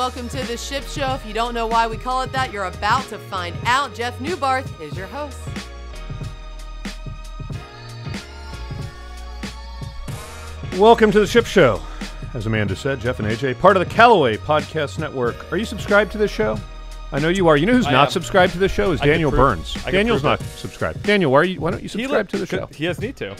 welcome to the Ship Show. If you don't know why we call it that, you're about to find out. Jeff Neubarth is your host. Welcome to the Ship Show. As Amanda said, Jeff and AJ, part of the Callaway Podcast Network. Are you subscribed to this show? I know you are. You know who's I not am. subscribed to this show is I Daniel prove- Burns. I Daniel's prove not subscribed. Daniel, why are you? Why don't you subscribe li- to the show? He has need to.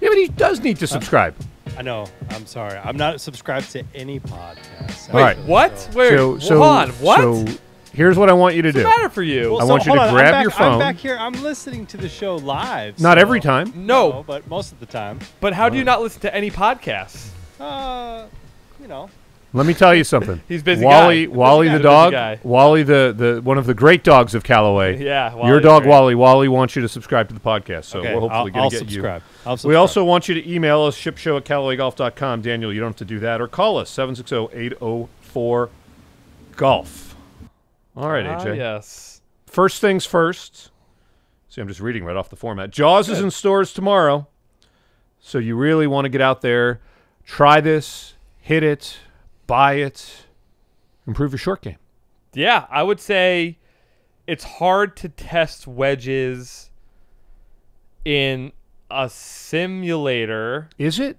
Yeah, but he does need to uh, subscribe. I know. I'm sorry. I'm not subscribed to any podcast. All right. What? Wait, so, hold so, on. What? So here's what I want you to What's do. the matter for you? I want you to on, grab back, your phone. I'm back here. I'm listening to the show live. Not so- every time. no, but most of the time. but how do you not listen to any podcasts? Uh, you know. Let me tell you something. He's busy Wally, guy. Wally He's a the busy dog, guy. Wally the, the one of the great dogs of Callaway. Yeah, Your dog great. Wally. Wally wants you to subscribe to the podcast, so Okay, we're hopefully going to get you. I'll subscribe. We also want you to email us, shipshow at CallawayGolf.com. Daniel, you don't have to do that. Or call us, 760-804-GOLF. All right, Ah, AJ. yes. First things first. See, I'm just reading right off the format. Jaws is in stores tomorrow. So you really want to get out there, try this, hit it, buy it, improve your short game. Yeah, I would say it's hard to test wedges in a simulator. Is it?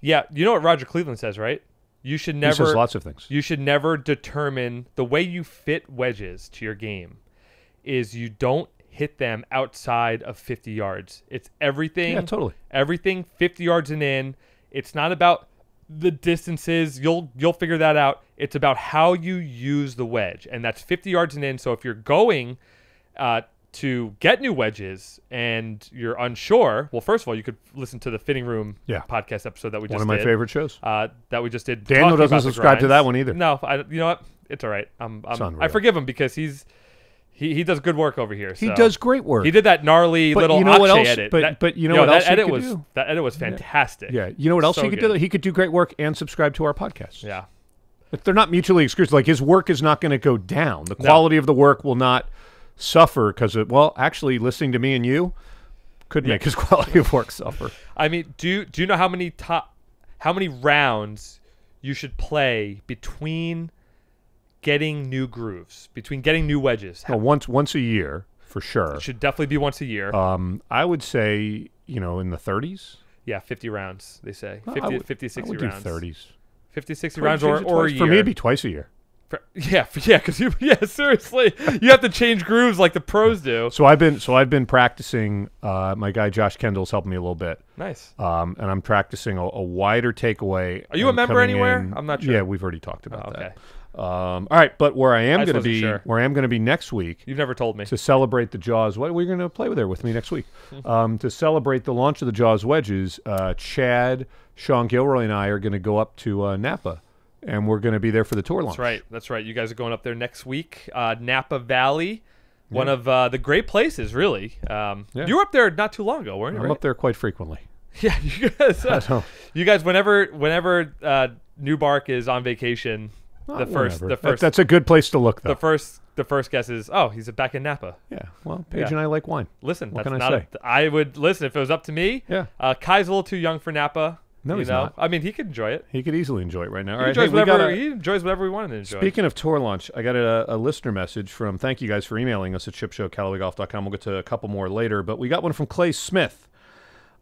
Yeah, you know what Roger Cleveland says, right? You should never He says lots of things. you should never determine the way you fit wedges to your game is you don't hit them outside of 50 yards. It's everything Yeah, totally. everything 50 yards and in. It's not about the distances. You'll you'll figure that out. It's about how you use the wedge, and that's 50 yards and in. So if you're going uh, to get new wedges and you're unsure, well, first of all, you could listen to the fitting room Yeah. podcast episode that we just One of my did, favorite shows. uh, that we just did. Daniel doesn't subscribe to that one either. No, I, you know what? It's all right. I'm, I'm, I forgive him because he's he, he does good work over here. He so. does great work. He did that gnarly But little you know what else- edit. but- That- but you know yo, what that else he edit could was do? that edit was fantastic. Yeah. You know what else So he could good. do? He could do great work and subscribe to our podcast. Yeah. But they're not mutually exclusive. Like his work is not going to go down. The quality of the work will not suffer because of well, actually, listening to me and you could make his quality of work suffer. I mean, do do you know how many top how many rounds you should play between getting new grooves, between getting new wedges? Well, once once a year for sure. It should definitely be once a year. Um, I would say you know in the 30s. yeah, 50 rounds, they say. I 50, would- 50 I 60 would do rounds. 30s. 50 60 Probably rounds or, or a year. For me, it'd be twice a year. Yeah, yeah, because you, yeah, seriously, you have to change grooves like the pros do. So I've been so I've been practicing. Uh, my guy Josh Kendall's helping me a little bit. Nice. Um, and I'm practicing a, a wider takeaway. Are you a member anywhere? in- I'm not sure. Yeah, we've already talked about Oh, okay. that. Um, all right, but where I am going to be, sure. where I am going to be next week You've never told me. to celebrate the Jaws. What we're going to play with there with me next week um, to celebrate the launch of the Jaws wedges. Uh, Chad, Sean Gilroy, and I are going to go up to uh, Napa, and we're going to be there for the tour launch. That's right. That's right. You guys are going up there next week. Uh, Napa Valley, one of uh, the great places, really. Um, Yeah. You were up there not too long ago, weren't you? I'm right? up there quite frequently. Yeah, you guys. uh, you guys, whenever, whenever uh, New Bark is on vacation, the Uh, first, the That- first, that's a good place to look, though. the first, the first guess is, oh, he's back in Napa. yeah. Well, Paige Yeah. and I like wine. Listen, What that's can I not. say? A, I would listen if it was up to me. Yeah. Uh, Kai's a little too young for Napa. No, you he's know? not. I mean, he could enjoy it. He could easily enjoy it right now. All He right, enjoys hey, whatever gotta- he enjoys whatever he wanted to enjoy. Speaking of tour launch, I got a, a listener message from. Thank you guys for emailing us at shipshowcallaway.golf.com. We'll get to a couple more later, but we got one from Clay Smith.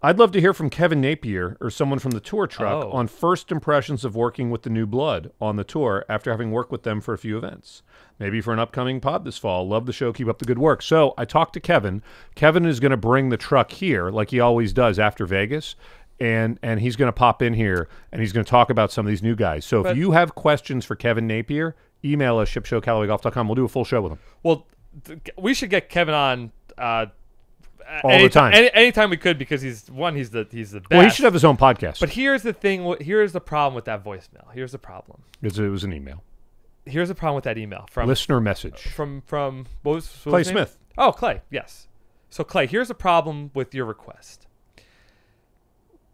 I'd love to hear from Kevin Napier or someone from the tour truck Oh. on first impressions of working with the New Blood on the tour after having worked with them for a few events. Maybe for an upcoming pod this fall. Love the show. Keep up the good work. So I talked to Kevin. Kevin is going to bring the truck here, like he always does after Vegas, and and he's going to pop in here and he's going to talk about some of these new guys. So But- if you have questions for Kevin Napier, email us shipshowcallaway.com. We'll do a full show with him. Well, th- we should get Kevin on uh, All the time. Any, anytime we could because he's one. He's the he's the best. Well, he should have his own podcast. But here's the thing. Here's the problem with that voicemail. Here's the problem. because it was an email, Here's the problem with that email from listener message. from from what was, what Clay? Smith. Oh, Clay. Yes. So Clay, here's the problem with your request.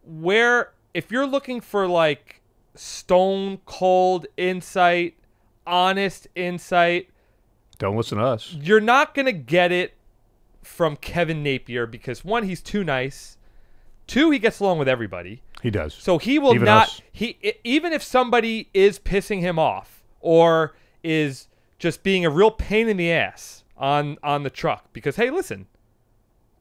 Where if you're looking for like stone cold insight, honest insight, Don't listen to us. you're not going to get it from Kevin Napier because one, he's too nice. Two, he gets along with everybody. He does. So he will Even not us. he even if somebody is pissing him off or is just being a real pain in the ass on on the truck because hey, listen,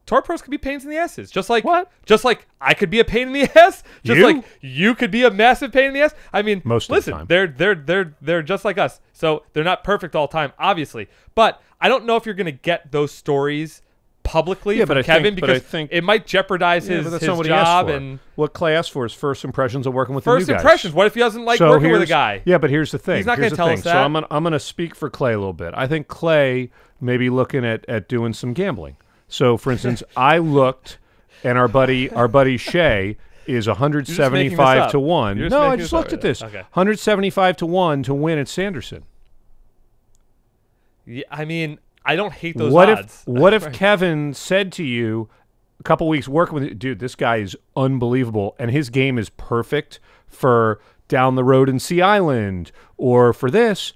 tour pros could be pains in the asses, just like What? Just like I could be a pain in the ass, just You? like you could be a massive pain in the ass. I mean, Most of the listen, time. they're they're they're they're just like us, so they're not perfect all the time, obviously. But I don't know if you're gonna get those stories publicly Yeah, from but Kevin think- but I because think- it might jeopardize his, that's his what job and what Clay asked for is first impressions of working with first the impressions. What if he doesn't like So working with a guy? Yeah, but here's the thing. He's not Here's gonna tell thing. us So that. I'm gonna, I'm going to speak for Clay a little bit. I think Clay may be looking at, at doing some gambling. So, for instance, I looked, and our buddy our buddy Shay is 175 to one. No, I just this up looked at this. Okay. 175 to one to win at Sanderson. Yeah, I mean, I don't hate those what odds. if what if Right. Kevin said to you a couple weeks working with dude, this guy is unbelievable and his game is perfect for down the road in Sea Island or for this.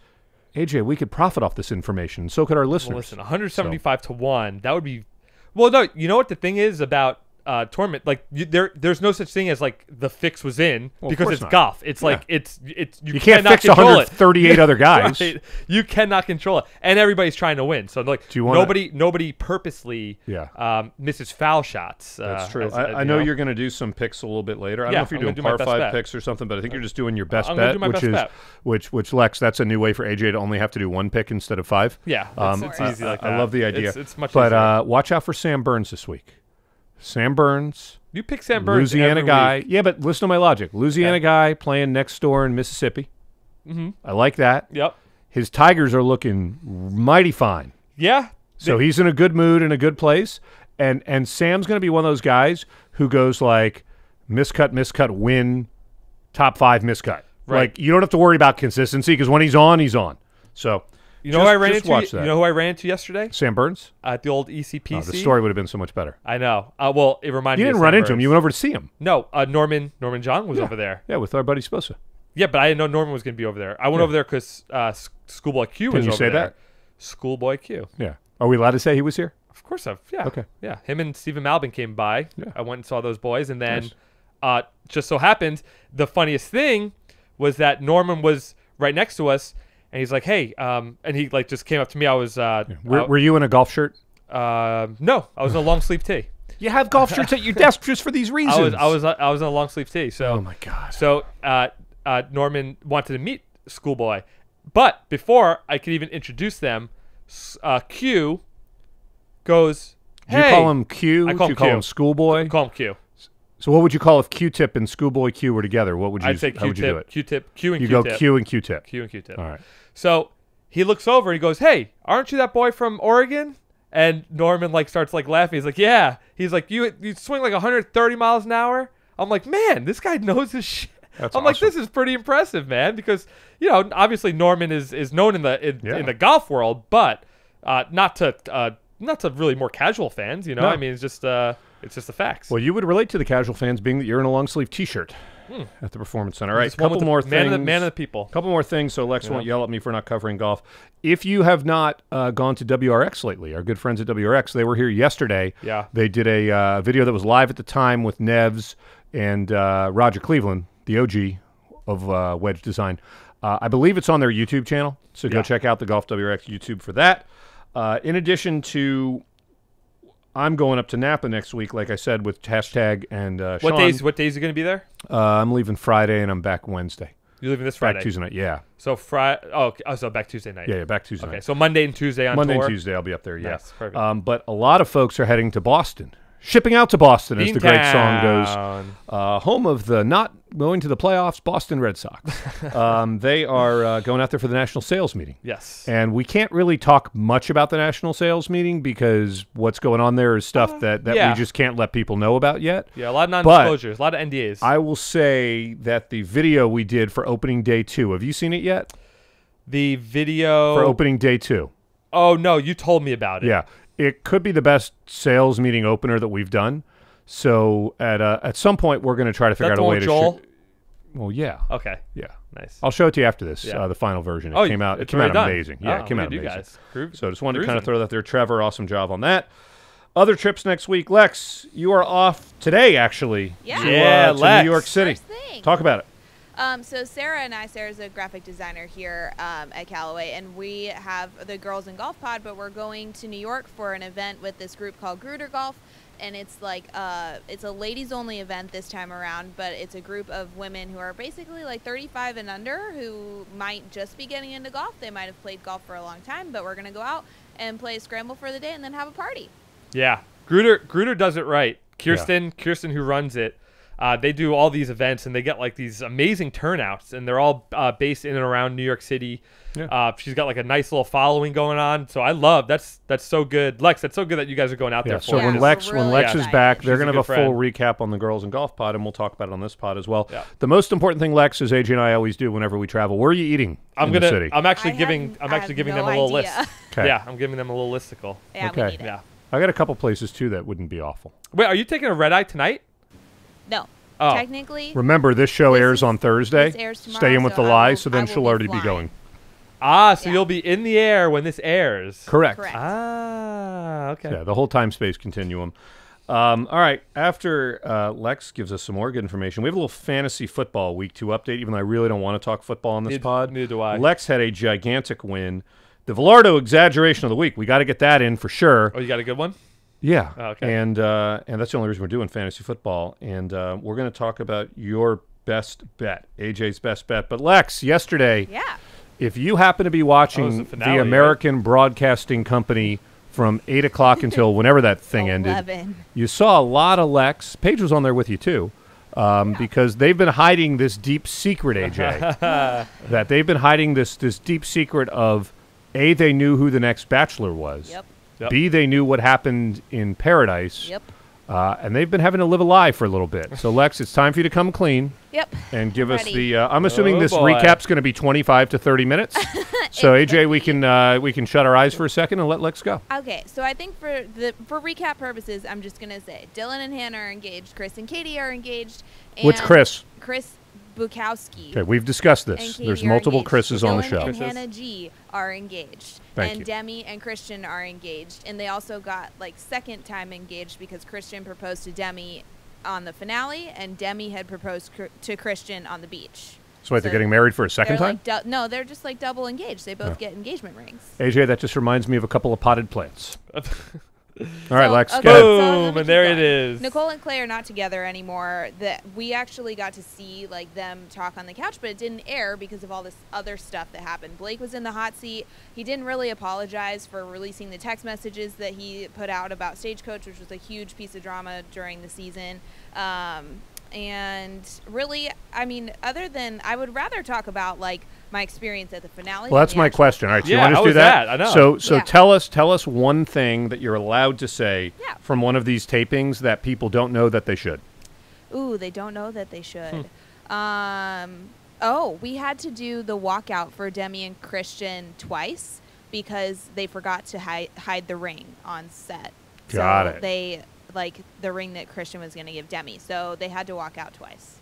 AJ, we could profit off this information. So could our listeners. Well, listen, 175 to one. That would be. Well, no, you know what the thing is about uh, tournament? Like, you, there, there's no such thing as like the fix was in Well, because it's not. golf. It's Yeah. like it's it's you, You can't fix control it. 138 other guys. Right. You cannot control it, and everybody's trying to win. So like, Do you wanna- nobody nobody purposely Yeah. um, misses foul shots. Uh, That's true. as- I, as, I you know, you're going to do some picks a little bit later. I don't Yeah, know if you're I'm doing do par five bet. picks or something, but I think you're just doing your best I'm bet, do my which best is bet. which which Lex. That's a new way for AJ to only have to do one pick instead of five. Yeah, it's, Um, it's I- easy like that. I, love the idea. It's, it's much but easier. uh, watch out for Sam Burns this week. Sam Burns, you pick Sam Burns Louisiana guy. week. Yeah, but listen to my logic. Louisiana Okay. guy playing next door in Mississippi. Mm-hmm. I like that. Yep. His Tigers are looking mighty fine. Yeah. So he's in a good mood in a good place. And and Sam's going to be one of those guys who goes like miscut, miscut, win, top five miscut. Right. Like you don't have to worry about consistency because when he's on, he's on. So You know just- who I ran into? Watch that. You know who I ran into yesterday Sam Burns. at the old ECPC? Oh, the story would have been so much better. I know. Uh, well, it reminded You didn't run Sam into him. You went over to see him. No, uh, Norman Norman Xiong was over there. Yeah, with our buddy Sposa. Yeah, but I didn't know Norman was going to be over there. I went over there because uh, Schoolboy Q Can was you over say there. that? Schoolboy Q. Yeah. Are we allowed to say he was here? Of course, I've yeah. Okay. Yeah, him and Stephen Malbin came by. Yeah. I went and saw those boys, and then Nice. uh, just so happened the funniest thing was that Norman was right next to us, and he's like, "Hey," um, and he like just came up to me. I was uh, Were, were you in a golf shirt? uh, no, I was in a long sleeve tee. You have golf shirts at your desk just for these reasons. I was I was I was in a long sleeve tee. So Oh my god. So uh, uh, Norman wanted to meet Schoolboy, but before I could even introduce them, uh, Q goes. Did you call him Q? I Did call you him call Q. him Schoolboy? Call him Q. So what would you call if Q-Tip and Schoolboy Q were together? What would you? I'd say how would you do Q-tip? Q-tip, Q and You go Q-tip, Q and Q-Tip. Q and Q-tip. All right. So he looks over and he goes, "Hey, aren't you that boy from Oregon?" And Norman like starts like laughing. He's like, "Yeah." He's like, "You you swing like 130 miles an hour." I'm like, "Man, this guy knows his shit." That's I'm like, "This is pretty impressive, man." Because you know, obviously Norman is is known in the in, Yeah. in the golf world, but uh, not to uh, not to really more casual fans. You know, No. I mean, it's just uh, it's just the facts. Well, you would relate to the casual fans, being that you're in a long sleeve T-shirt at the Performance Center. All right, couple more man things. Of the, man of the people. couple more things, so Lex won't yell at me for not covering golf. If you have not uh, gone to WRX lately, our good friends at WRX, they were here yesterday. Yeah. They did a uh, video that was live at the time with Nevs and uh, Roger Cleveland, the OG of uh, wedge design. Uh, I believe it's on their YouTube channel, so go Yeah. check out the Golf WRX YouTube for that. Uh, in addition to, I'm going up to Napa next week, like I said, with hashtag and uh, What Sean. days? What days are you going to be there? Uh, I'm leaving Friday and I'm back Wednesday. You're leaving this Friday. Back Tuesday night. Yeah, So Friday. Oh, okay. oh, so back Tuesday night. yeah, yeah. Back Tuesday Okay, night. so Monday and Tuesday on Monday tour. and Tuesday, I'll be up there. Yeah, Yes, perfect. Um, but a lot of folks are heading to Boston, shipping out to Boston, as the great song goes. Uh, home of the not going to the playoffs, Boston Red Sox. um, they are uh, going out there for the national sales meeting, Yes. and we can't really talk much about the national sales meeting because what's going on there is stuff that, that Uh, yeah. we just can't let people know about yet. yeah, a lot of non-disclosures, a lot of NDAs. I will say that the video we did for opening day two. Have you seen it yet? the video. For opening day two. oh no, you told me about it. Yeah, it could be the best sales meeting opener that we've done. So at uh, at some point, we're going to try to figure That's out a way one to. with Joel. shoot- well, yeah, Okay. yeah. Nice. I'll show it to you after this. Yeah. Uh, the final version. It oh, came out. It came out done. amazing. Yeah, Oh, it came out amazing. guys. Groove- So just wanted to kind of throw that there. Trevor, awesome job on that. Other trips next week. Lex, you are off today, actually. Yeah. To, Yeah, uh, to Lex. New York City. First thing. Talk about it. Um, so Sarah and I, Sarah's a graphic designer here um, at Callaway, and we have the Girls in Golf Pod, but we're going to New York for an event with this group called Gruder Golf, and it's like uh, it's a ladies only event this time around, but it's a group of women who are basically like 35 and under who might just be getting into golf. They might have played golf for a long time, but we're gonna go out and play a scramble for the day and then have a party. Yeah, Gruder Gruder does it right. Kirsten, Kirsten, who runs it, uh, they do all these events and they get like these amazing turnouts, and they're all uh, based in and around New York City. Yeah. Uh, she's got like a nice little following going on, so I love that's that's so good, Lex. That's so good that you guys are going out Yeah. there. So for Yeah, when it. we're Lex when Lex is excited. back, they're going to have a good full recap on the girls and golf pod, and we'll talk about it on this pod as well. Yeah. The most important thing, Lex, is AJ and I always do whenever we travel. Where are you eating I'm in gonna, the city? I'm actually I giving, have- I'm actually giving no them a little idea. list. Okay. Yeah, I'm giving them a little listicle. Yeah, Okay. we need it. Yeah. I got a couple places too that wouldn't be awful. Wait, are you taking a red eye tonight? No, Oh. technically, Remember, this show This airs is- on Thursday. this airs tomorrow, Stay in with so the I lie, will- so then she'll be already be flying. going. Ah, so Yeah. you'll be in the air when this airs. Correct. Correct. Ah, okay. Yeah, the whole time space continuum. Um, all right. After uh, Lex gives us some more good information, we have a little fantasy football week two update. Even though I really don't want to talk football on this Neither- pod, neither do I. Lex had a gigantic win. The Velardo exaggeration of the week. We got to get that in for sure. Oh, you got a good one? Yeah. Oh, okay. And uh, and that's the only reason we're doing fantasy football. And uh, we're going to talk about your best bet, AJ's best bet. But Lex, yesterday, yeah. if you happen to be Oh, watching it's the finale, the right? American Broadcasting Company from eight o'clock until whenever that thing ended, you saw a lot of Lex. Paige was on there with you too. Um, Because they've been hiding this deep secret, AJ. that they've been hiding this this deep secret of a they knew who the next Bachelor was. Yep. Yep. B they knew what happened in Paradise. Yep. Uh, and they've been having to live a lie for a little bit. So Lex, it's time for you to come clean Yep. and give us Ready. the. Uh, I'm assuming Oh, this boy. recap's going to be 25 to 30 minutes. so AJ, we can uh, we can shut our eyes for a second and let Lex go. Okay, so I think for the for recap purposes, I'm just gonna say Dylan and Hannah are engaged, Chris and Katie are engaged. And Which Chris? Chris Bukowski. Okay, we've discussed this. There's multiple engaged. Chris's on the Dylan show. And Hannah G are engaged. Thank and you. Demi and Christian are engaged. And they also got like second time engaged because Christian proposed to Demi on the finale and Demi had proposed cr- to Christian on the beach. So wait, they're getting married for a 2nd time? like dou- no, they're just like double engaged. They both Oh. get engagement rings. AJ, that just reminds me of a couple of potted plants. All right, So, Lex, okay, go so Boom, and there it going. is. Nicole and Clay are not together anymore. That we actually got to see like them talk on the couch, but it didn't air because of all this other stuff that happened. Blake was in the hot seat. He didn't really apologize for releasing the text messages that he put out about Stagecoach, which was a huge piece of drama during the season. Um, and really, I mean, other than I would rather talk about like my experience at the finale. Well, that's my actual question. All right, so Yeah, you want us how to do was that? that? I know. So, so Yeah. tell us, tell us one thing that you're allowed to say Yeah. from one of these tapings that people don't know that they should. Ooh, they don't know that they should. Hmm. Um, oh, we had to do the walkout for Demi and Christian twice because they forgot to hide, hide the ring on set. Got so it. They like the ring that Christian was going to give Demi, so they had to walk out twice.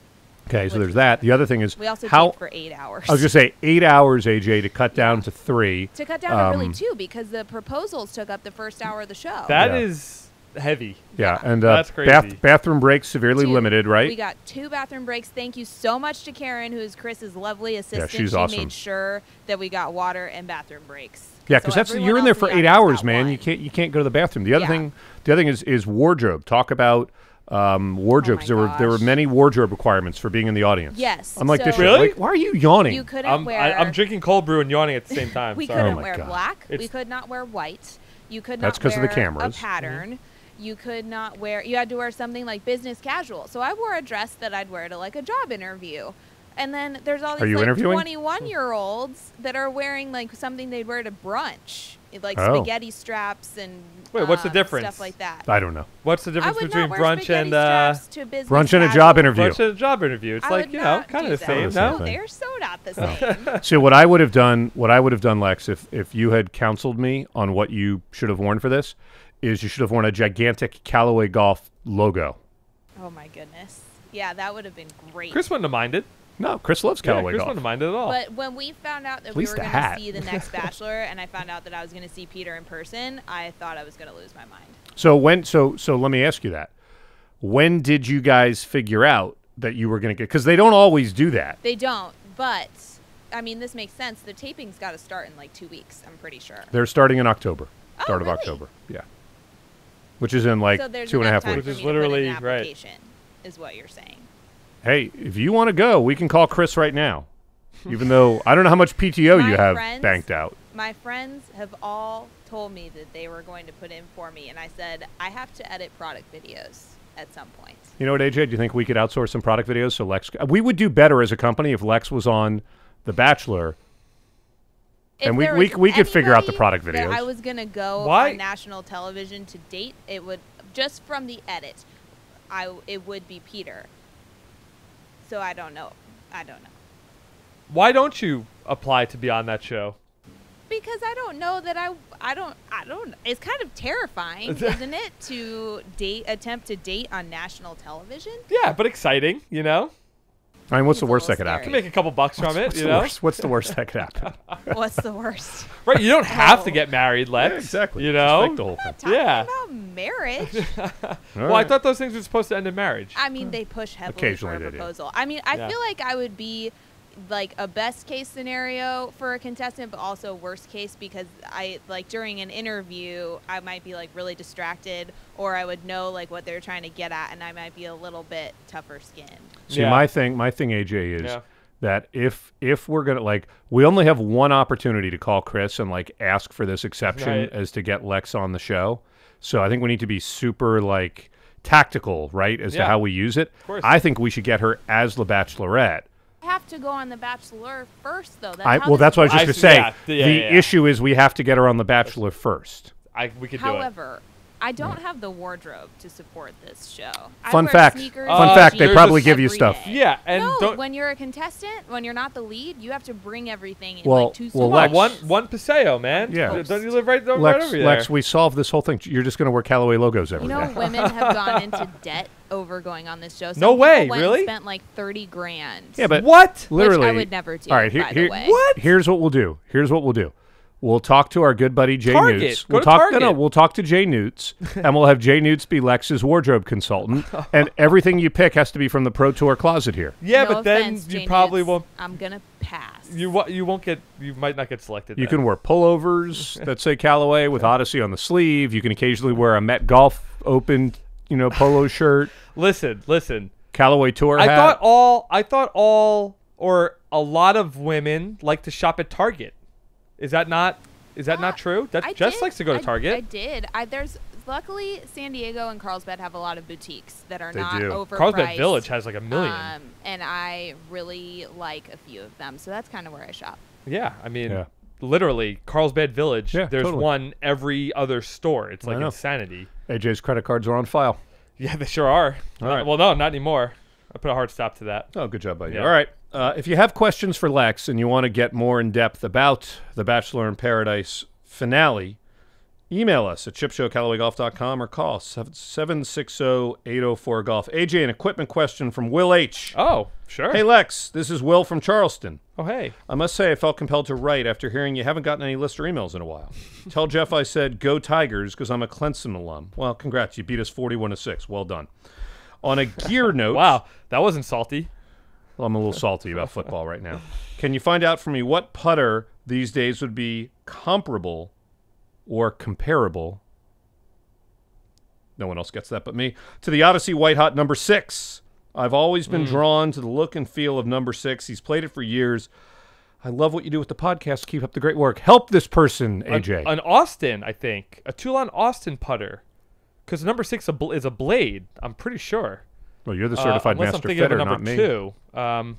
Okay, so there's that. The other thing is We also how. for eight hours. I was gonna say eight hours, AJ, to cut down to three. to cut down to um, really two because the proposals took up the first hour of the show. That Yeah. is heavy. Yeah, and uh, That's crazy. Bath, bathroom breaks severely Two. limited, right? We got two bathroom breaks. Thank you so much to Karen, who's Chris's lovely assistant. Yeah, she's she awesome. made sure that we got water and bathroom breaks. Yeah, So because that's you're in there for eight hours, man. one. You can't you can't go to the bathroom. The other Yeah. thing, the other thing is is wardrobe. Talk about um, wardrobe. Oh my 'cause there were there were many wardrobe requirements for being in the audience. Yes, I'm like this. so- shit, Really? like, why are you yawning? You couldn't I'm, wear. I, I'm drinking cold brew and yawning at the same time. we Sorry. couldn't Oh wear God. black. we could not wear white. You could not. That's because of the cameras. a pattern. You could not wear. You had to wear something like business casual. So I wore a dress that I'd wear to like a job interview. And then there's all these like 21 year olds that are wearing like something they'd wear to brunch, like Oh. spaghetti straps and Wait, what's the um, difference? Stuff like that. I don't know. What's the difference between brunch and uh, to business Brunch and a job interview. brunch and a job interview? It's I like you know, kind of the that. same. Same No, thing. They're so not the same. So what I would have done, what I would have done, Lex, if if you had counseled me on what you should have worn for this, is you should have worn a gigantic Callaway Golf logo. oh my goodness. Yeah, that would have been great. Chris wouldn't have minded. No, Chris loves Yeah, Callaway Chris Golf. wouldn't have minded at all. But when we found out that At we were going to see the next Bachelor, and I found out that I was going to see Peter in person, I thought I was going to lose my mind. So when so so let me ask you that. When did you guys figure out that you were going to get because they don't always do that. They don't, but I mean, this makes sense. The taping's got to start in like two weeks. I'm pretty sure. They're starting in October, Oh, start of? October. Yeah, which is in like so there's two and a enough half time weeks. Which is me to put in literally- right. Is what you're saying? Hey, if you want to go, we can call Chris right now. Even though I don't know how much PTO you have friends- banked out. My friends have all told me that they were going to put in for me, and I said I have to edit product videos at some point. You know what, AJ? Do you think we could outsource some product videos so Lex? We would do better as a company if Lex was on The Bachelor. If And we- we- we could figure out the product that videos. I was gonna go Why- on national television to date. It would just from the edit, I it would be Peter. So I don't know. I don't know Why don't you apply to be on that show? because I don't know that I I don't I don't. It's kind of terrifying, isn't it, to date attempt to date on national television? Yeah, but exciting, you know? I mean, what's the It's a worst that little could You happen? make a couple bucks from it, What's you the know? worst? What's the worst that could happen? What's the worst? Right, you don't have to get married, Lex. exactly. You Just know? fake the whole thing. Talking Yeah. about marriage. All well, I thought those things were supposed to end in marriage. I mean, they push heavily Occasionally for they a do. proposal. I mean, I Yeah. feel like I would be like a best case scenario for a contestant, but also worst case because I like during an interview I might be like really distracted, or I would know like what they're trying to get at, and I might be a little bit tougher skinned. See, Yeah. my thing, my thing, AJ, is Yeah. that if if we're gonna like, we only have one opportunity to call Chris and like ask for this exception Right. as to get Lex on the show. So I think we need to be super like tactical, right, as to how we use it. course. I think we should get her as the Bachelorette. I have to go on The Bachelor first, though. That's I, well, that's what I was just see, gonna say. yeah, yeah, the yeah, yeah. issue is we have to get her on the Bachelor first. I, we could do it. However, I don't have the wardrobe to support this show. Fun wear fact. sneakers Fun and fact, they probably give you stuff. day. Yeah, and no, don't. when you're a contestant, when you're not the lead, you have to bring everything in Well- like two well, Come Lex- one one paseo, man. Yeah. Don't you live right, right Lex, over there? Lex, we solved this whole thing. You're just going to wear Callaway logos You every know, women have gone into debt over going on this show. Some No way, went really? And spent like thirty grand. Yeah, but what? literally, Which I would never do. All right, here, by here- the way. What? Here's what we'll do. Here's what we'll do. We'll talk to our good buddy Jay Target. Newts. Go We'll to talk. No, no, we'll talk to Jay Newts, and we'll have Jay Newts be Lex's wardrobe consultant, and everything you pick has to be from the Pro Tour closet here. Yeah, No but then offense, you Jay probably Newts. won't. I'm gonna pass. You wa- you won't get. You might not get selected. You then. can wear pullovers that say Callaway with Odyssey on the sleeve. You can occasionally wear a Met Golf Open, you know, polo shirt, listen. Listen. Callaway Tour I hat. thought all. I thought all or a lot of women like to shop at Target. Is that not? Is that Uh, not true? That I Jess did- likes to go to I- Target. I did. I there's luckily San Diego and Carlsbad have a lot of boutiques that are They not do. overpriced. Carlsbad Village has like a million. Um, and I really like a few of them, so that's kind of where I shop. yeah, I mean, Yeah. literally Carlsbad Village. Yeah, there's totally. one every other store. It's like insanity. AJ's credit cards are on file. Yeah, they sure are. All Uh, right. Well, no, not anymore. I put a hard stop to that. Oh, good job by you. Yeah. All right. Uh, if you have questions for Lex and you want to get more in depth about the Bachelor in Paradise finale, email us at chipshowcallawaygolf.com or call 760-804-GOLF. AJ, an equipment question from Will H. Oh, sure. Hey, Lex. This is Will from Charleston. oh, hey. I must say I felt compelled to write after hearing you haven't gotten any lister emails in a while. Tell Jeff I said go Tigers because I'm a Clemson alum. Well, congrats. You beat us 41 to 6. Well done. On a gear note, Wow, that wasn't salty. Well, I'm a little salty about football right now. Can you find out for me what putter these days would be comparable or comparable? No one else gets that but me. To the Odyssey White Hot number six. I've always been hmm. drawn to the look and feel of number six. He's played it for years. I love what you do with the podcast. Keep up the great work. Help this person, AJ. An, Austin, I think. A Toulon Austin putter. Because number six a bl- is a blade, I'm pretty sure. Well, you're the Uh, certified I'm master thinking fitter, of not number me. two. Um,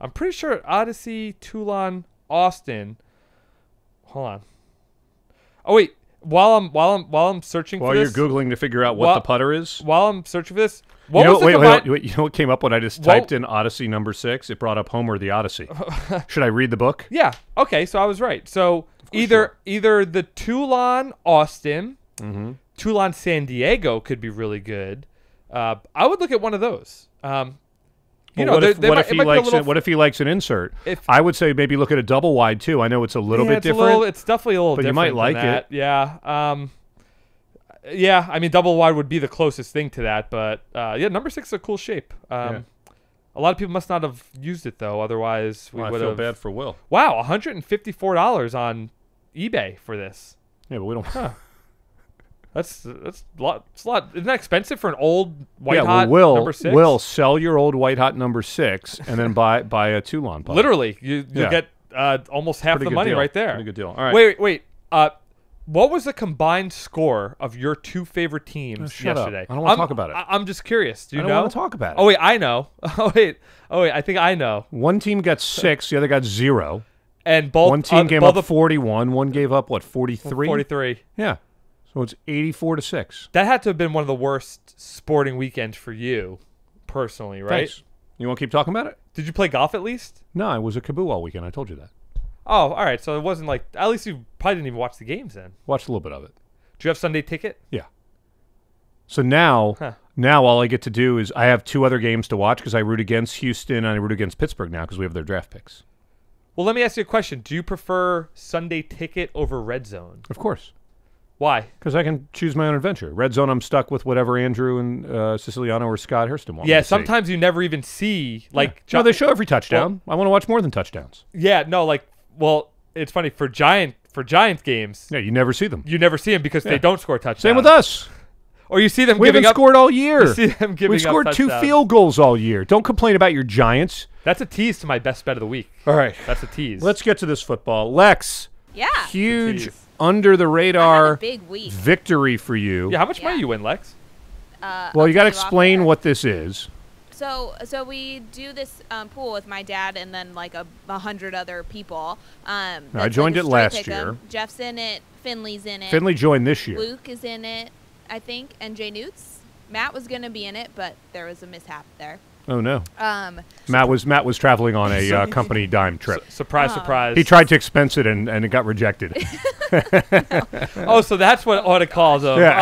I'm pretty sure Odyssey, Toulon, Austin. Hold on. Oh wait, while I'm while I'm while I'm searching While you're this, googling to figure out what While- the putter is, while I'm searching for this, what you know, wait, wait, wait, you know what came up when I just What- typed in Odyssey number six? It brought up Homer the Odyssey. Should I read the book? Yeah. Okay, so I was right. So either either the Toulon Austin, Mm-hmm. Toulon San Diego could be really good. Uh, I would look at one of those. Um, you Well, know, what if, there what might- if he might be a likes little it, what if he likes an insert? If- I would say maybe look at a double wide too. I know it's a little yeah, bit it's different. A little, it's definitely a little but you might than like that. Yeah. Um, yeah. I mean, double wide would be the closest thing to that, but uh, yeah, number six is a cool shape. Um, A lot of people must not have used it though. Otherwise, we Well, I feel have. bad for Will. Wow, 154 dollars on eBay for this. Yeah, but we don't. That's that's a lot. It's a lot. Isn't that expensive for an old white yeah, hot well, Will number six? Will sell your old white hot number six and then buy buy a Toulon. Literally, you you Yeah. get uh, almost half Pretty the money deal. right there. Pretty good deal. All right. Wait, wait, wait. Uh, what was the combined score of your two favorite teams Oh, shut up. yesterday? I don't wanna talk about it. I, am just curious. Do you I don't know? want to talk about it. Oh wait, I know. Oh wait, oh wait, I think I know. One team got six, the other got zero. And both One team uh, gave up 41, one gave up, what, 43? 43. Yeah. So it's 84 to 6. That had to have been one of the worst sporting weekends for you, personally, right? Thanks. You want to keep talking about it? Did you play golf at least? No, I was a KAABOO all weekend. I told you that. Oh, all right. So it wasn't like at least you probably didn't even watch the games then. Watched a little bit of it. Do you have Sunday ticket? Yeah. So now, Huh. now all I get to do is I have two other games to watch because I root against Houston and I root against Pittsburgh now because we have their draft picks. Well, let me ask you a question. Do you prefer Sunday ticket over Red Zone? Of course. Why? Because I can choose my own adventure. Red Zone, I'm stuck with whatever Andrew and uh, Siciliano or Scott Hurston want. me Yeah, to see. sometimes you never even see like No, Gi- they show every touchdown. I want to watch more than touchdowns. Yeah, no, like well, it's funny for Giant for Giant games, Yeah, you never see them. you never see them because Yeah. they don't score touchdowns. Same with us. Or you see them We giving haven't up. scored all year. You see them giving We've up scored two field goals all year. Don't complain about your Giants. That's a tease to my best bet of the week. All right. That's a tease. Let's get to this football. Lex, Yeah. huge tease. Under the I had a radar big week. victory for you. yeah, how much money you win, Lex? Uh, Well, I'll you got to explain what this is. So, so we do this um, pool with my dad and then like a, a hundred other people. Um, No, I joined like it last year. Jeff's in it. Finley's in it. Finley joined this year. Luke is in it, I think, and Jay Newts. Matt was gonna be in it, but there was a mishap there. Oh no, Um, Matt was Matt was traveling on a uh, company dime trip. S- surprise, Oh. surprise. He tried to expense it and, and it got rejected. Oh, so that's what what it calls them. Yeah.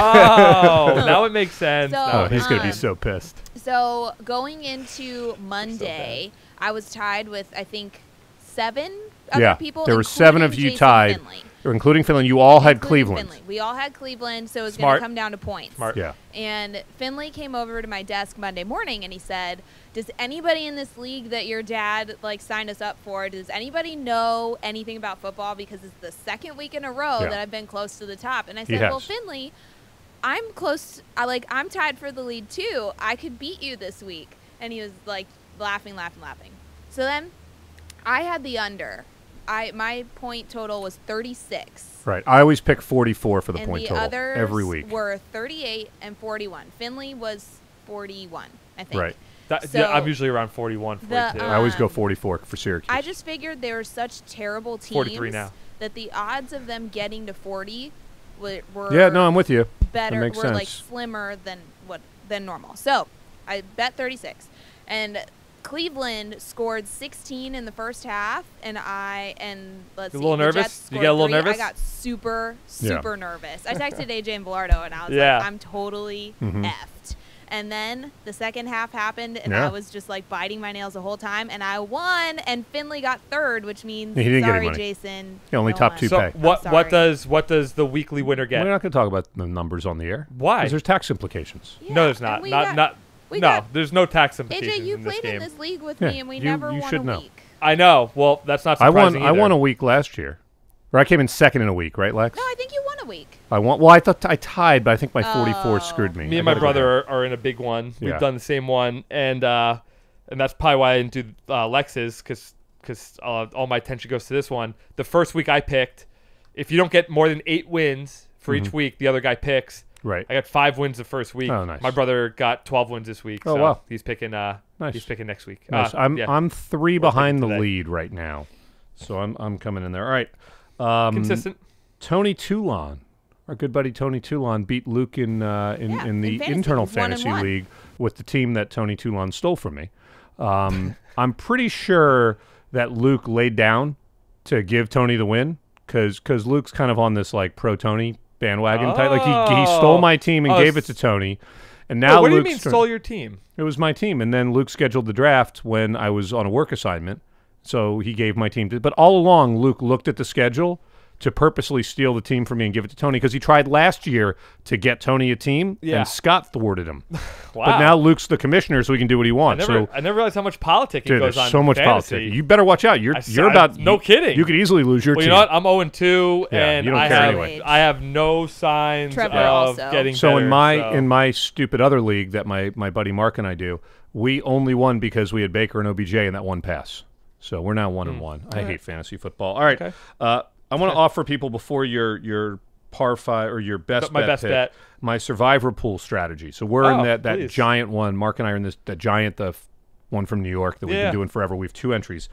Oh, now it makes sense. So- oh, he's makes gonna be Um, so pissed. so going into Monday, I was tied with I think seven other Yeah, people. there were seven of you Jason tied, Finley. Including Finley. You all had Cleveland. Finley. We all had Cleveland, so it was going to come down to points. Smart. Yeah. And Finley came over to my desk Monday morning and he said, "Does anybody in this league that your dad like signed us up for? Does anybody know anything about football? Because it's the second week in a row Yeah. that I've been close to the top." And I He said, "Well. Finley, I'm close. I like I'm tied for the lead too. I could beat you this week." And he was like laughing, laughing, laughing. So then, I had the under. I my point total was 36 Right. I always pick 44 for the and point the total others every week. were 38 and 41. Finley was 41, I think. Right. That, yeah, I'm usually around 41, the, 42. I always go um, 44 for Syracuse. I just figured they were such terrible teams 43 now. that the odds of them getting to 40 were, were yeah, no, I'm with you. better, makes were like slimmer than what than normal. So I bet 36, and Cleveland scored 16 in the first half, and I and let's You a see, little nervous? Jets You scored get a little three. nervous? I got super Yeah. super nervous. I texted AJ and Velardo, and I was Yeah. like, I'm totally Mhm. effed. And then the second half happened, and Yeah. I was just like biting my nails the whole time, and I won, and Finley got third, which means He didn't get any sorry, money. Jason. Yeah, only no top one. two so pay. what what does what does the weekly winner get? We're not going to talk about the numbers on the air. Why? Because there's tax implications. Yeah, no, there's not. Not got- not. We no, got- there's no tax implications AJ, you in this played game. in this league with Yeah, me, and we you- never you won should a know. week. I know. Well, that's not surprising. I won. surprising I won a week last year. Or I came in second in a week, right, Lex? No, I think you won a week. I won. Well, I thought I tied, but I think my 44 Oh. screwed me. Me and my brother are, are in a big one. Yeah. We've done the same one, and uh, and that's probably why I didn't do uh, Lex's because because uh, all my attention goes to this one. The first week I picked, if you don't get more than eight wins for each week, the other guy picks. Right. I got five wins the first week. Oh, nice. My brother got twelve wins this week. Oh, so wow. He's picking. Uh, Nice. He's picking next week. Nice. Uh, I'm yeah. I'm three We'll take behind the today. lead right now, so I'm I'm coming in there. All right. Um, consistent. Tony Toulon, our good buddy Tony Toulon, beat Luke in uh, in, Yeah, in the in fantasy. internal He's one fantasy one. league with the team that Tony Toulon stole from me. Um, I'm pretty sure that Luke laid down to give Tony the win because because Luke's kind of on this like pro Tony bandwagon type. Like he, he stole Oh. my team and Oh, gave it to Tony, and now what do you mean stole your team? it was my team, and then Luke scheduled the draft when I was on a work assignment, so he gave my team to. But all along, Luke looked at the schedule to purposely steal the team from me and give it to Tony because he tried last year to get Tony a team, Yeah. and Scott thwarted him. Wow. But now Luke's the commissioner, so he can do what he I wants. never, so, I never realized how much politicking dude, goes there's on. so much fantasy. politics. You better watch out. You're I you're saw- about no you- kidding. You could easily lose your Well, team. you know what? I'm 0 and 2, Yeah, and you don't I care have anyway. I have no signs Trevor of also. getting So better. in my so. in my stupid other league that my my buddy Mark and I do, we only won because we had Baker and OBJ in that one pass. So we're now one and one. I hate fantasy football. All right, Hmm. Okay. uh, I want to offer people before your your par five or your best My bet best pick, bet. my survivor pool strategy. So we're in Oh, that that please. giant one. Mark and I are in this the giant the one from New York that we've Yeah. been doing forever. We have two entries.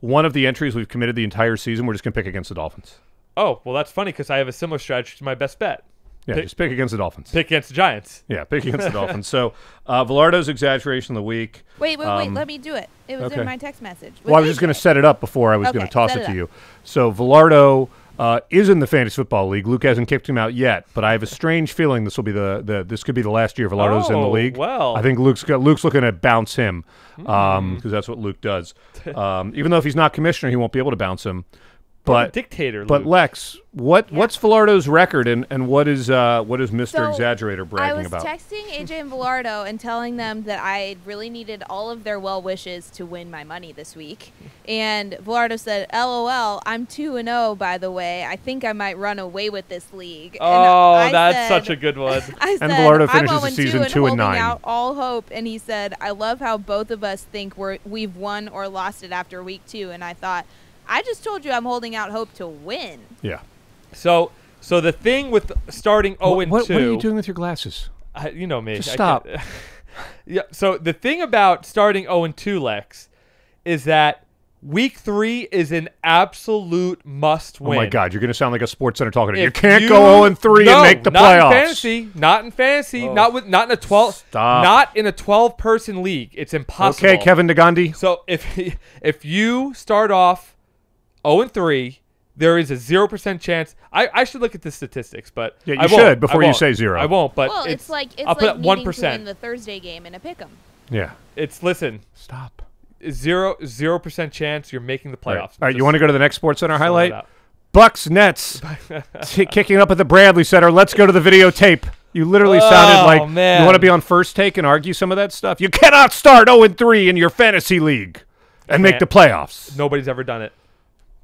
One of the entries we've committed the entire season. We're just gonna pick against the Dolphins. oh well, that's funny because I have a similar strategy to my best bet. Yeah, Pick- just pick against the Dolphins. Pick against the Giants. Yeah, pick against the Dolphins. So uh, Velardo's exaggeration of the week. Wait, wait, Um, wait. Let me do it. It was okay. in my text message. Well, I was just going to set it up before I was going to toss it it to you. So Velardo uh, is in the fantasy football league. Luke hasn't kicked him out yet, but I have a strange feeling this will be the, the this could be the last year Velardo's in the Oh, league. well. I think Luke's got, Luke's looking to bounce him because that's what Luke does. Um, even though if he's not commissioner, he won't be able to bounce him. But dictator. but Luke. Lex, what what's Velardo's record and, and what is uh, what is Mister So, Exaggerator I bragging was about? texting AJ and Velardo and telling them that I really needed all of their well wishes to win my money this week. And Velardo said, "LOL, I'm two and zero. By the way, I think I might run away with this league." And Oh, I that's said- such a good one. I said, And Velardo I'm finishes 0 the season 2 and two and nine. out all hope. And he said, I love how both of us think we're we've won or lost it after week two. And I thought, I just told you I'm holding out hope to win. yeah. So so the thing with starting 0 What, oh and what, 2. what are you doing with your glasses? I, you know me. Just stop. yeah. So the thing about starting 0 and 2, Lex, is that week three is an absolute must win. Oh my God, you're going to sound like a sports center talking. to you. You can't you- go 0 and 3 No, and make the not playoffs. in fantasy. Not in fantasy. Oh. Not with. Not in a twelve. Stop. Not in a twelve person league. It's impossible. Okay, Kevin DeGandhi. So if if you start off 0 and 3, there is a 0% chance. I, I should look at the statistics, but Yeah, you I should before I you say zero. I won't, but well, it's, it's, like it's I'll put like at needing 1%. to win the Thursday game in a pick'em. Yeah. it's listen, Stop. zero zero percent chance you're making the All playoffs. right, All right you want to go to the next Sports Center highlight? throw it out. Bucks Nets t- kicking up at the Bradley Center. Let's go to the videotape. You literally oh, sounded Oh, like man. you want to be on first take and argue some of that stuff. You cannot start 0 and 3 in your fantasy league and make Can't. the playoffs. Nobody's ever done it.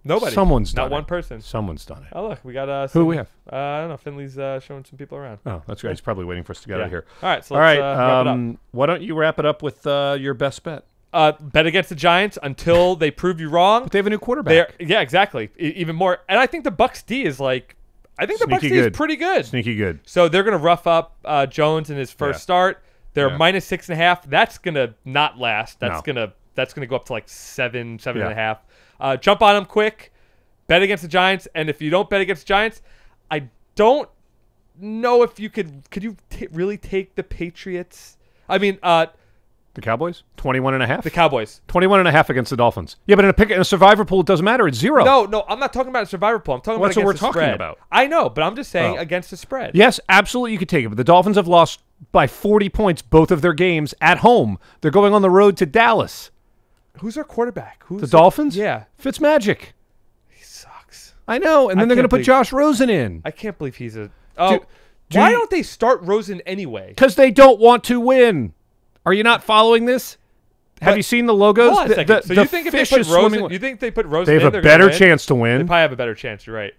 Nobody. Someone's not done one it. person. Someone's done it. Oh look, we got uh. Who some- we have? Uh, I don't know. Finley's uh, showing some people around. Oh, that's right. He's probably waiting for us to get out of here. All right, so All let's, right. uh, wrap it up. um, why don't you wrap it up with uh, your best bet? Uh, bet against the Giants until they prove you wrong. But they have a new They're, quarterback. yeah, exactly. E- even more, and I think the Bucs D is like, I think the Bucs Sneaky D good. is pretty good. Sneaky good. So they're gonna rough up uh, Jones in his first Yeah. start. They're Yeah. minus six and a half. That's gonna not last. That's No. gonna that's gonna go up to like seven, seven and a Yeah. half. Uh, jump on them quick. Bet against the Giants, and if you don't bet against the Giants, I don't know if you could. Could you t- really take the Patriots? I mean, uh, The Cowboys? 21 and a half? the Cowboys. 21 and a half against the Dolphins. Yeah, but in a pick in a survivor pool, it doesn't matter. It's zero. No, no, I'm not talking about a survivor pool. I'm talking Well, that's about what we're talking spread. about. I know, but I'm just saying Oh. against the spread. Yes, absolutely, you could take it. But the Dolphins have lost by 40 points both of their games at home. They're going on the road to Dallas. Who's our quarterback? Who's The Dolphins? Yeah, Fitzmagic. he sucks. I know. And I then they're going to put Josh Rosen in I can't believe he's a. Oh, do why you- don't they start Rosen anyway? because they don't want to win. Are you not following this? Have But- you seen the logos? Hold on a second. the- so the you think if they put Rosen, you think they put Rosen they have in, a better chance to win. They probably have a better chance. You're right.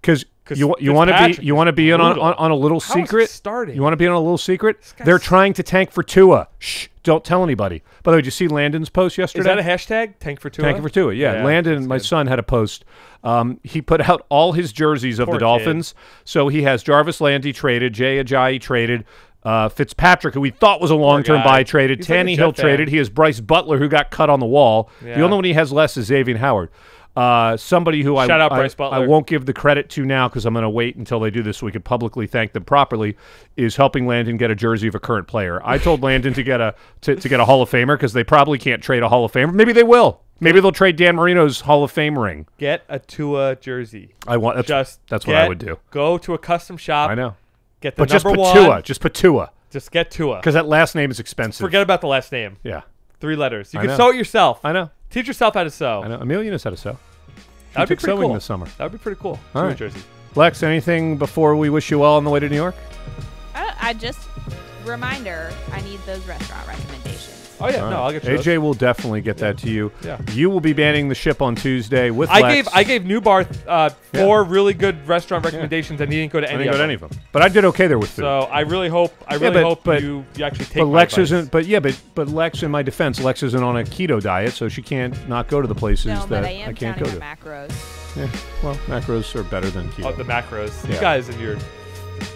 because 'Cause you you want to be you want to be in on, on on a little How secret. starting? You want to be on a little secret. They're trying to tank for Tua. Shh! Don't tell anybody. By the way, did you see Landon's post yesterday? Is that a hashtag? Tank for Tua. Tank for Tua. Yeah, Landon, my son, had a post. Um, he put out all his jerseys of Poor the kid. Dolphins. So he has Jarvis Landry traded, Jay Ajayi traded, uh, Fitzpatrick, who we thought was a long-term buy, traded. He's like Tanny Jet Hill fan. traded. He has Brice Butler, who got cut on the wall. Yeah. The only one he has less is Xavier Howard. Uh, somebody who I, out I- Brice I Butler. won't give the credit to now because I'm going to wait until they do this so we could publicly thank them properly. Is helping Landon get a jersey of a current player. I told Landon to get a to, to get a Hall of Famer because they probably can't trade a Hall of Famer. Maybe they will. Maybe they'll trade Dan Marino's Hall of Fame ring. Get a Tua jersey. I want that's, Just that's what I would do. Go to a custom shop. I know, Get the but just number put one. Tua. Just put Tua Just get Tua. because that last name is expensive. Forget about the last name. Yeah, Three letters. You I can know. sew it yourself. I know. Teach yourself how to sew. I know. Amelia knows how to sew. He That'd be took pretty sewing cool. this summer. That would be pretty cool. All Two right. jersey. Lex, anything before we wish you well on the way to New York? I, I just reminder. I need those restaurant recommendations. Oh yeah, All no, right. I'll get you. those. AJ will definitely get that to you. Yeah. You will be banning the ship on Tuesday with I Lex. gave I gave Neubarth uh, four really good restaurant recommendations, and he didn't go to I any didn't of go to them. any of them, but I did okay there with food. So I really hope I really but- hope but- you, you actually take. but my Lex advice. isn't. But yeah, but but Lex, in my defense, Lex isn't on a keto diet, so she can't not go to the places No, that but I can't go to. macros. Yeah, well, macros are better than keto. Oh, the macros. Yeah. You guys and your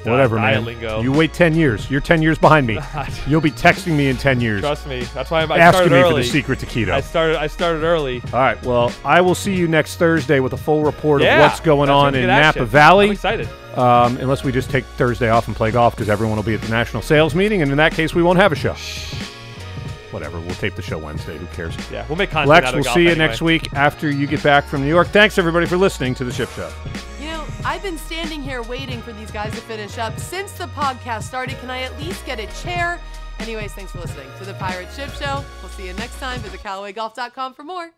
Whatever, man. lingo. You wait ten years. You're ten years behind me. You'll be texting me in ten years, Trust me. That's why I'm, I asking started me early. for the secret to keto. I started I started early. All right. Well, I will see you next Thursday with a full report yeah, of what's going on in Napa action. I'm Valley. excited. Um, unless we just take Thursday off and play golf because everyone will be at the national sales meeting, and in that case, we won't have a show. Whatever. We'll tape the show Wednesday. Who cares? Yeah, we'll make content Lex, out of we'll see you anyway. next week after you get back from New York. Thanks everybody for listening to the Ship Show. I've been standing here waiting for these guys to finish up since the podcast started. Can I at least get a chair? Anyways, thanks for listening to the Pirate Ship Show. We'll see you next time. Visit CallawayGolf.com for more.